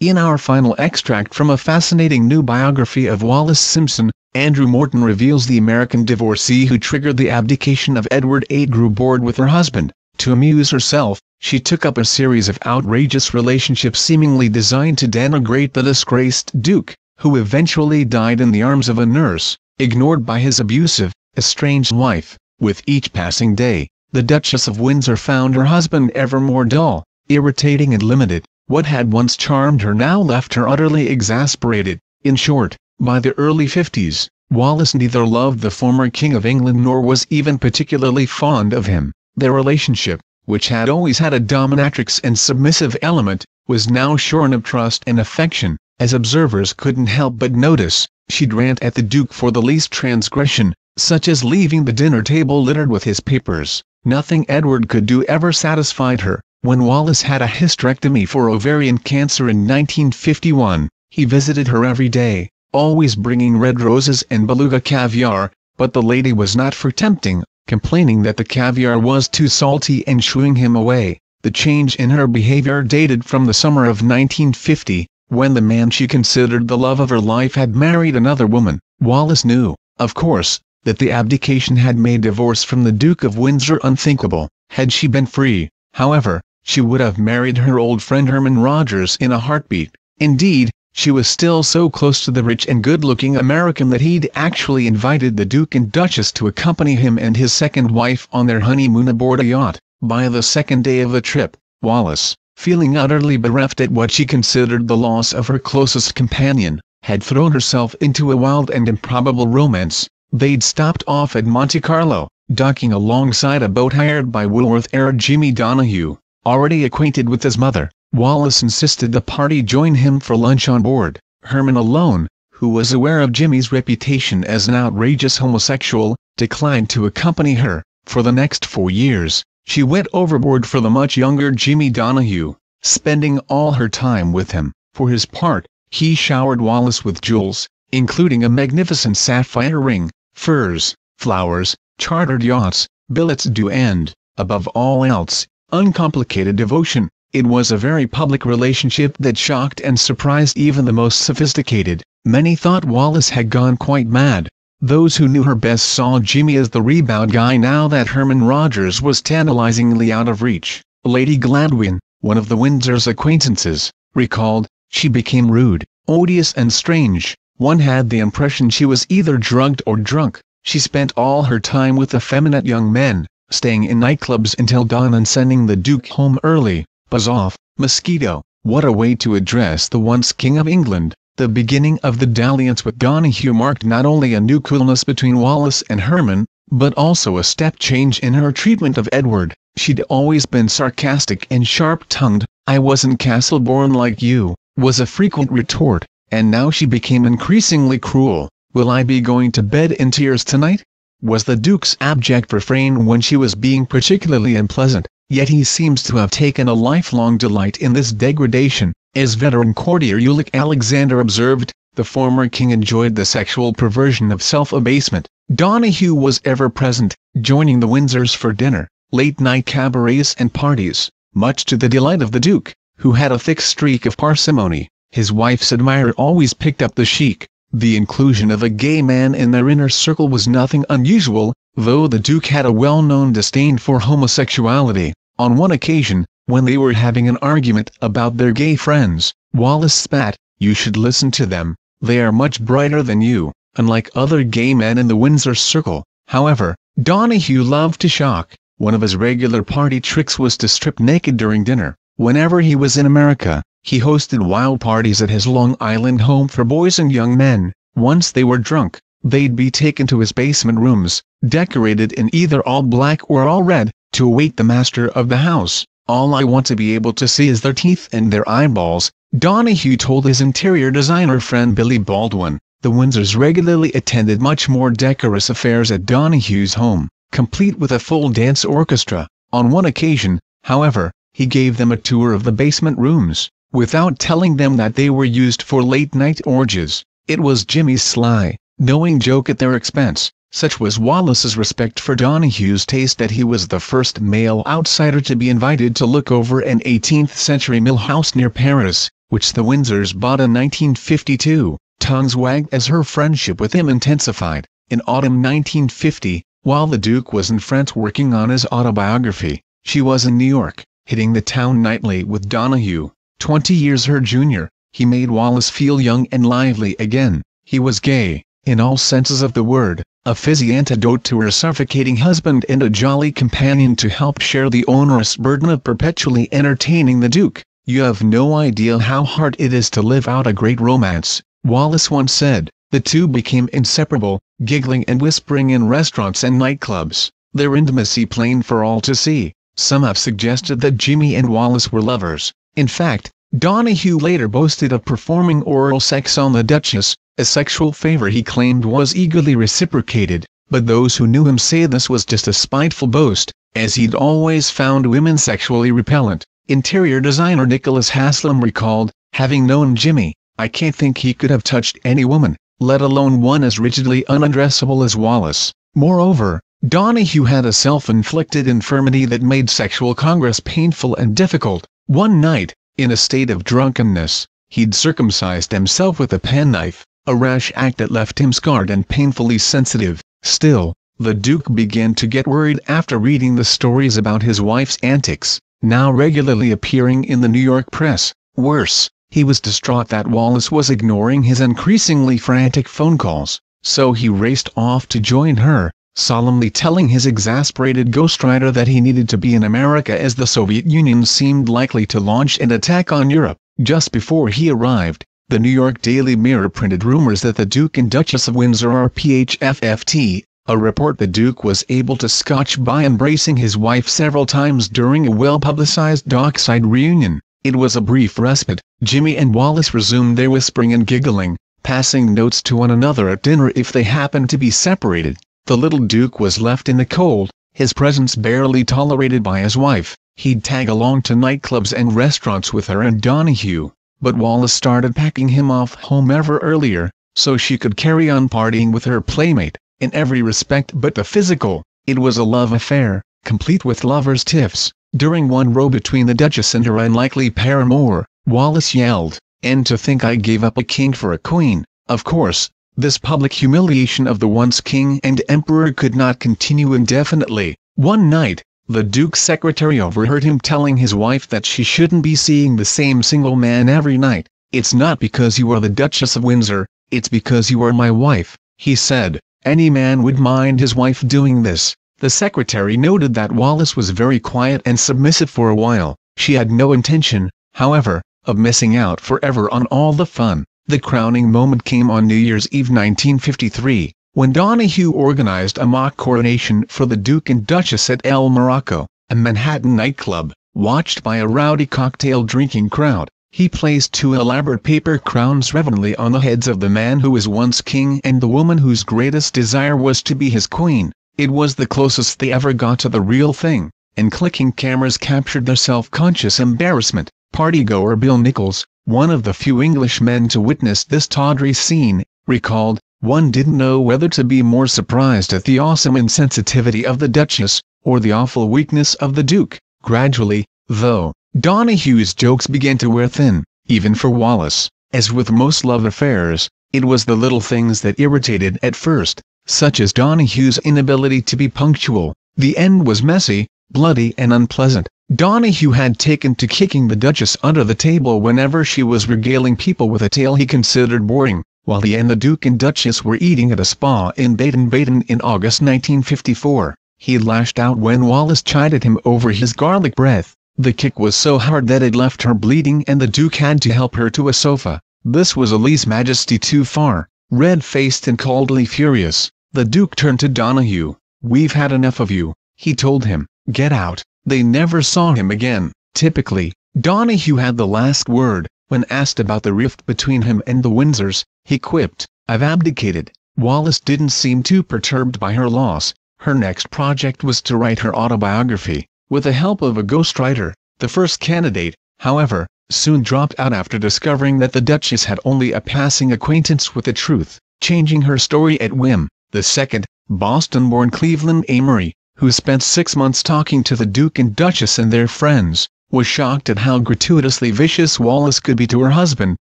In our final extract from a fascinating new biography of Wallis Simpson, Andrew Morton reveals the American divorcee who triggered the abdication of Edward VIII grew bored with her husband. To amuse herself, she took up a series of outrageous relationships seemingly designed to denigrate the disgraced Duke, who eventually died in the arms of a nurse, ignored by his abusive, estranged wife. With each passing day, the Duchess of Windsor found her husband ever more dull, irritating and limited. What had once charmed her now left her utterly exasperated. In short, by the early 50s, Wallis neither loved the former King of England nor was even particularly fond of him. Their relationship, which had always had a dominatrix and submissive element, was now shorn of trust and affection as observers couldn't help but notice, she'd rant at the Duke for the least transgression, such as leaving the dinner table littered with his papers. Nothing Edward could do ever satisfied her. When Wallis had a hysterectomy for ovarian cancer in 1951, he visited her every day, always bringing red roses and beluga caviar, but the lady was not for tempting, complaining that the caviar was too salty and shooing him away. The change in her behavior dated from the summer of 1950, when the man she considered the love of her life had married another woman, Wallis knew, of course, that the abdication had made divorce from the Duke of Windsor unthinkable. Had she been free, however, she would have married her old friend Herman Rogers in a heartbeat. Indeed, she was still so close to the rich and good-looking American that he'd actually invited the Duke and Duchess to accompany him and his second wife on their honeymoon aboard a yacht. By the second day of the trip, Wallis, feeling utterly bereft at what she considered the loss of her closest companion, had thrown herself into a wild and improbable romance. They'd stopped off at Monte Carlo, docking alongside a boat hired by Woolworth heir Jimmy Donahue, already acquainted with his mother. Wallis insisted the party join him for lunch on board. Herman alone, who was aware of Jimmy's reputation as an outrageous homosexual, declined to accompany her. For the next four years, she went overboard for the much younger Jimmy Donahue, spending all her time with him. For his part, he showered Wallis with jewels, including a magnificent sapphire ring, furs, flowers, chartered yachts, billets doux and, above all else, uncomplicated devotion. It was a very public relationship that shocked and surprised even the most sophisticated. Many thought Wallis had gone quite mad, those who knew her best saw Jimmy as the rebound guy now that Herman Rogers was tantalizingly out of reach. Lady Gladwyn, one of the Windsor's acquaintances, recalled, she became rude, odious and strange. One had the impression she was either drugged or drunk. She spent all her time with effeminate young men, staying in nightclubs until dawn and sending the Duke home early. Buzz off, mosquito. What a way to address the once King of England. The beginning of the dalliance with Donahue marked not only a new coolness between Wallis and Herman, but also a step change in her treatment of Edward. She'd always been sarcastic and sharp-tongued, I wasn't castle-born like you, was a frequent retort, and now she became increasingly cruel. Will I be going to bed in tears tonight? Was the Duke's abject refrain when she was being particularly unpleasant, yet he seems to have taken a lifelong delight in this degradation. As veteran courtier Ulick Alexander observed, the former king enjoyed the sexual perversion of self-abasement. Donahue was ever present, joining the Windsors for dinner, late-night cabarets and parties, much to the delight of the Duke, who had a thick streak of parsimony. His wife's admirer always picked up the chic. The inclusion of a gay man in their inner circle was nothing unusual, though the Duke had a well-known disdain for homosexuality. On one occasion, when they were having an argument about their gay friends, Wallis spat, You should listen to them, they are much brighter than you. Unlike other gay men in the Windsor circle, however, Donahue loved to shock. One of his regular party tricks was to strip naked during dinner. Whenever he was in America, he hosted wild parties at his Long Island home for boys and young men. Once they were drunk, they'd be taken to his basement rooms, decorated in either all black or all red, to await the master of the house. All I want to be able to see is their teeth and their eyeballs, Donahue told his interior designer friend Billy Baldwin. The Windsors regularly attended much more decorous affairs at Donahue's home, complete with a full dance orchestra. On one occasion, however, he gave them a tour of the basement rooms, without telling them that they were used for late-night orgies. It was Jimmy's sly, knowing joke at their expense. Such was Wallis's respect for Donahue's taste that he was the first male outsider to be invited to look over an 18th-century mill house near Paris. which the Windsors bought in 1952, tongues wagged as her friendship with him intensified. In autumn 1950, while the Duke was in France working on his autobiography, she was in New York, hitting the town nightly with Donahue, 20 years her junior. He made Wallis feel young and lively again. He was gay, in all senses of the word, a fizzy antidote to her suffocating husband and a jolly companion to help share the onerous burden of perpetually entertaining the Duke. You have no idea how hard it is to live out a great romance, Wallis once said, the two became inseparable, giggling and whispering in restaurants and nightclubs, their intimacy plain for all to see. Some have suggested that Jimmy and Wallis were lovers. In fact, Donahue later boasted of performing oral sex on the Duchess, a sexual favor he claimed was eagerly reciprocated, but those who knew him say this was just a spiteful boast, as he'd always found women sexually repellent. Interior designer Nicholas Haslam recalled, having known Jimmy, I can't think he could have touched any woman, let alone one as rigidly unaddressable as Wallis. Moreover, Donahue had a self-inflicted infirmity that made sexual congress painful and difficult. One night, in a state of drunkenness, he'd circumcised himself with a penknife, a rash act that left him scarred and painfully sensitive. Still, the Duke began to get worried after reading the stories about his wife's antics, now regularly appearing in the New York press. Worse, he was distraught that Wallis was ignoring his increasingly frantic phone calls, so he raced off to join her, solemnly telling his exasperated ghostwriter that he needed to be in America as the Soviet Union seemed likely to launch an attack on Europe. Just before he arrived, the New York Daily Mirror printed rumors that the Duke and Duchess of Windsor are PHFFT, a report the Duke was able to scotch by embracing his wife several times during a well-publicized dockside reunion. It was a brief respite. Jimmy and Wallis resumed their whispering and giggling, passing notes to one another at dinner if they happened to be separated. The little Duke was left in the cold, his presence barely tolerated by his wife. He'd tag along to nightclubs and restaurants with her and Donahue, but Wallis started packing him off home ever earlier, so she could carry on partying with her playmate, in every respect but the physical. It was a love affair, complete with lovers' tiffs. During one row between the Duchess and her unlikely paramour, Wallis yelled, and to think I gave up a king for a queen. Of course, this public humiliation of the once king and emperor could not continue indefinitely. One night, the Duke's secretary overheard him telling his wife that she shouldn't be seeing the same single man every night. It's not because you are the Duchess of Windsor, it's because you are my wife, he said. Any man would mind his wife doing this, the secretary noted that Wallis was very quiet and submissive for a while. She had no intention, however, of missing out forever on all the fun. The crowning moment came on New Year's Eve 1953, when Donahue organized a mock coronation for the Duke and Duchess at El Morocco, a Manhattan nightclub, watched by a rowdy cocktail-drinking crowd. He placed two elaborate paper crowns reverently on the heads of the man who was once king and the woman whose greatest desire was to be his queen. It was the closest they ever got to the real thing, and clicking cameras captured their self-conscious embarrassment. Partygoer Bill Nichols, one of the few Englishmen to witness this tawdry scene, recalled, one didn't know whether to be more surprised at the awesome insensitivity of the Duchess, or the awful weakness of the Duke. Gradually, though, Donahue's jokes began to wear thin, even for Wallis. As with most love affairs, it was the little things that irritated at first, such as Donahue's inability to be punctual. The end was messy, bloody and unpleasant. Donahue had taken to kicking the Duchess under the table whenever she was regaling people with a tale he considered boring, while he and the Duke and Duchess were eating at a spa in Baden-Baden in August 1954. He lashed out when Wallis chided him over his garlic breath. The kick was so hard that it left her bleeding and the Duke had to help her to a sofa. This was a lèse-majesty too far. Red-faced and coldly furious, the Duke turned to Donahue. We've had enough of you, he told him. Get out. They never saw him again. Typically, Donahue had the last word. When asked about the rift between him and the Windsors, he quipped, I've abdicated. Wallis didn't seem too perturbed by her loss. Her next project was to write her autobiography, with the help of a ghostwriter. The first candidate, however, soon dropped out after discovering that the Duchess had only a passing acquaintance with the truth, changing her story at whim. The second, Boston-born Cleveland Amory, who spent six months talking to the Duke and Duchess and their friends, was shocked at how gratuitously vicious Wallis could be to her husband,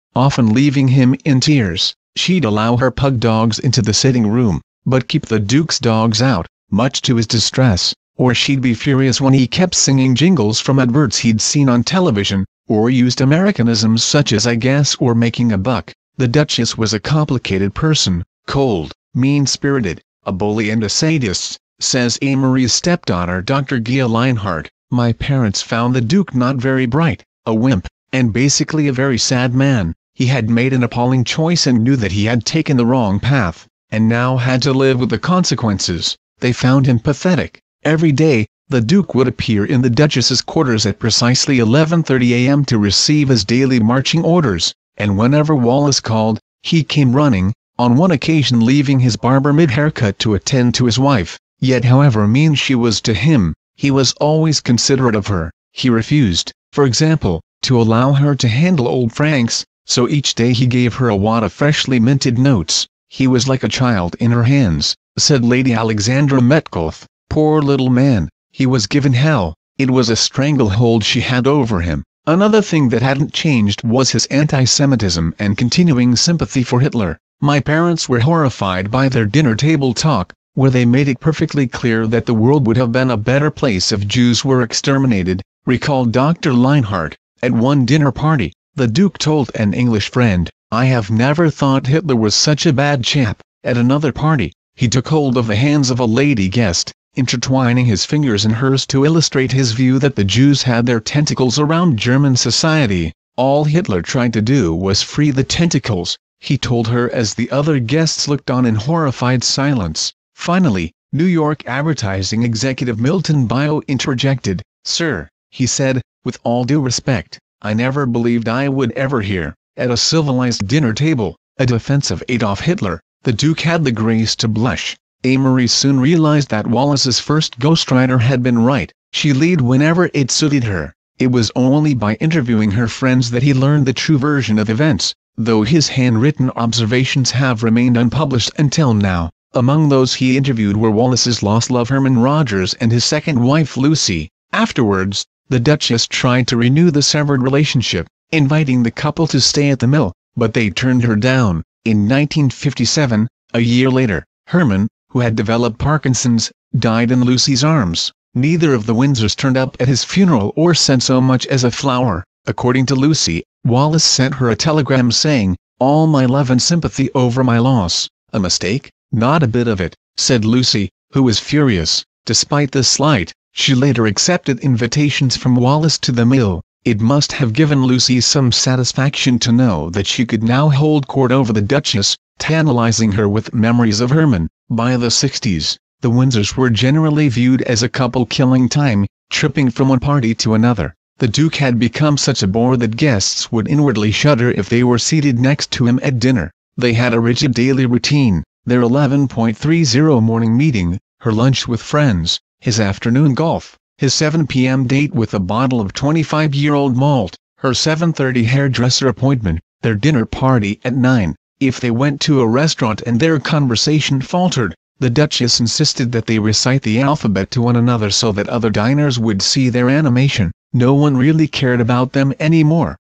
often leaving him in tears. She'd allow her pug dogs into the sitting room, but keep the Duke's dogs out, much to his distress, or she'd be furious when he kept singing jingles from adverts he'd seen on television, or used Americanisms such as I guess or making a buck. The Duchess was a complicated person, cold, mean-spirited, a bully and a sadist, says Amory's stepdaughter Dr. Gia Leinhardt, My parents found the Duke not very bright, a wimp, and basically a very sad man. He had made an appalling choice and knew that he had taken the wrong path, and now had to live with the consequences. They found him pathetic. Every day, the Duke would appear in the Duchess's quarters at precisely 11.30 a.m. to receive his daily marching orders, and whenever Wallis called, he came running, on one occasion leaving his barber mid-haircut to attend to his wife. Yet however mean she was to him, he was always considerate of her. He refused, for example, to allow her to handle old francs, so each day he gave her a wad of freshly minted notes. He was like a child in her hands, said Lady Alexandra Metcalfe. Poor little man, he was given hell, it was a stranglehold she had over him. Another thing that hadn't changed was his anti-Semitism and continuing sympathy for Hitler. My parents were horrified by their dinner table talk, where they made it perfectly clear that the world would have been a better place if Jews were exterminated, recalled Dr. Leinhardt. At one dinner party, the Duke told an English friend, I have never thought Hitler was such a bad chap. At another party, he took hold of the hands of a lady guest, intertwining his fingers in hers to illustrate his view that the Jews had their tentacles around German society. All Hitler tried to do was free the tentacles, he told her as the other guests looked on in horrified silence. Finally, New York advertising executive Milton Biow interjected, Sir, he said, with all due respect, I never believed I would ever hear, at a civilized dinner table, a defense of Adolf Hitler. The Duke had the grace to blush, Amory soon realized that Wallis's first ghostwriter had been right, she lead whenever it suited her. It was only by interviewing her friends that he learned the true version of events, though his handwritten observations have remained unpublished until now. Among those he interviewed were Wallis's lost love Herman Rogers and his second wife Lucy. Afterwards, the Duchess tried to renew the severed relationship, inviting the couple to stay at the mill, but they turned her down. In 1957, a year later, Herman, who had developed Parkinson's, died in Lucy's arms. Neither of the Windsors turned up at his funeral or sent so much as a flower. According to Lucy, Wallis sent her a telegram saying, All my love and sympathy over my loss. A mistake? Not a bit of it, said Lucy, who was furious. Despite the slight, she later accepted invitations from Wallis to the mill. It must have given Lucy some satisfaction to know that she could now hold court over the Duchess, tantalizing her with memories of Herman. By the 60s, the Windsors were generally viewed as a couple killing time, tripping from one party to another. The Duke had become such a bore that guests would inwardly shudder if they were seated next to him at dinner. They had a rigid daily routine, their 11.30 morning meeting, her lunch with friends, his afternoon golf, his 7 p.m. date with a bottle of 25-year-old malt, her 7.30 hairdresser appointment, their dinner party at 9. If they went to a restaurant and their conversation faltered, the Duchess insisted that they recite the alphabet to one another so that other diners would see their animation. No one really cared about them anymore.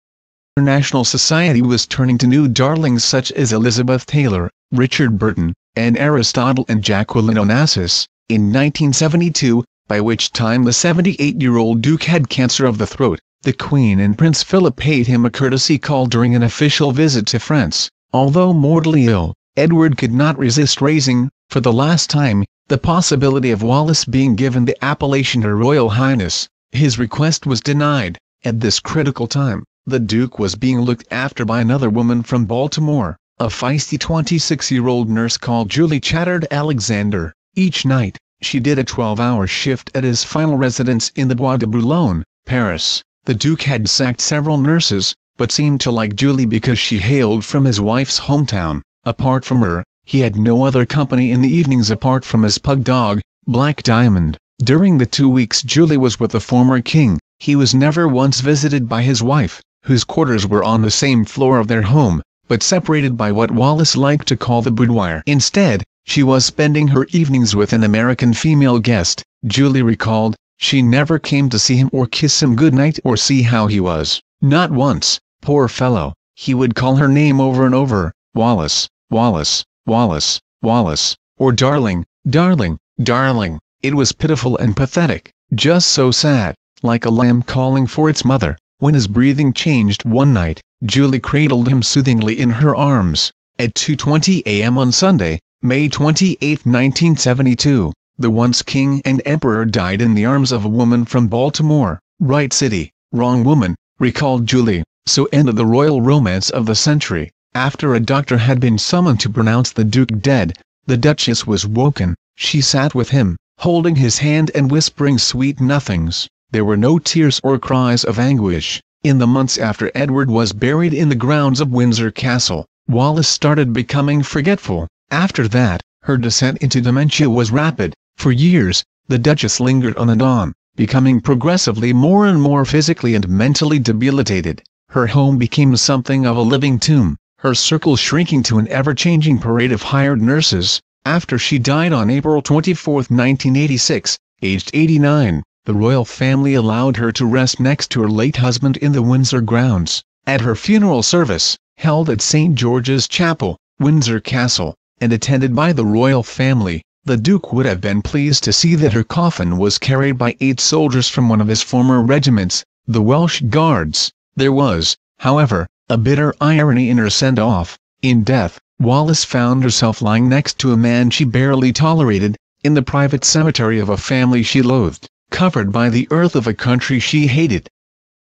International society was turning to new darlings such as Elizabeth Taylor, Richard Burton, and Aristotle and Jacqueline Onassis. In 1972, by which time the 78-year-old Duke had cancer of the throat, the Queen and Prince Philip paid him a courtesy call during an official visit to France. Although mortally ill, Edward could not resist raising, for the last time, the possibility of Wallis being given the appellation Her Royal Highness. His request was denied. At this critical time, the Duke was being looked after by another woman from Baltimore, a feisty 26-year-old nurse called Julie Chatard Alexander. Each night, she did a 12-hour shift at his final residence in the Bois de Boulogne, Paris. The Duke had sacked several nurses, but seemed to like Julie because she hailed from his wife's hometown. Apart from her, he had no other company in the evenings apart from his pug dog, Black Diamond. During the two weeks Julie was with the former king, he was never once visited by his wife, whose quarters were on the same floor of their home, but separated by what Wallis liked to call the boudoir. Instead, she was spending her evenings with an American female guest, Julie recalled, She never came to see him or kiss him good night or see how he was, not once, poor fellow, he would call her name over and over, Wallis, Wallis, Wallis, Wallis, or darling, darling, darling, it was pitiful and pathetic, just so sad, like a lamb calling for its mother. When his breathing changed one night, Julie cradled him soothingly in her arms. At 2.20 a.m. on Sunday, May 28, 1972, the once king and emperor died in the arms of a woman from Baltimore, right city, wrong woman, recalled Julie. So ended the royal romance of the century. After a doctor had been summoned to pronounce the Duke dead, the Duchess was woken. She sat with him, holding his hand and whispering sweet nothings. There were no tears or cries of anguish. In the months after Edward was buried in the grounds of Windsor Castle, Wallis started becoming forgetful. After that, her descent into dementia was rapid. For years, the Duchess lingered on and on, becoming progressively more and more physically and mentally debilitated. Her home became something of a living tomb, her circle shrinking to an ever-changing parade of hired nurses. After she died on April 24, 1986, aged 89, the royal family allowed her to rest next to her late husband in the Windsor grounds. At her funeral service, held at St. George's Chapel, Windsor Castle, and attended by the royal family, the Duke would have been pleased to see that her coffin was carried by eight soldiers from one of his former regiments, the Welsh Guards. There was, however, a bitter irony in her send-off. In death, Wallis found herself lying next to a man she barely tolerated, in the private cemetery of a family she loathed covered by the earth of a country she hated.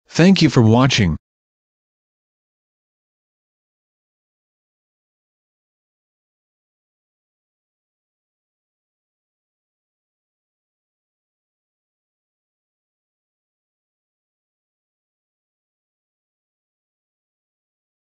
Thank you for watching.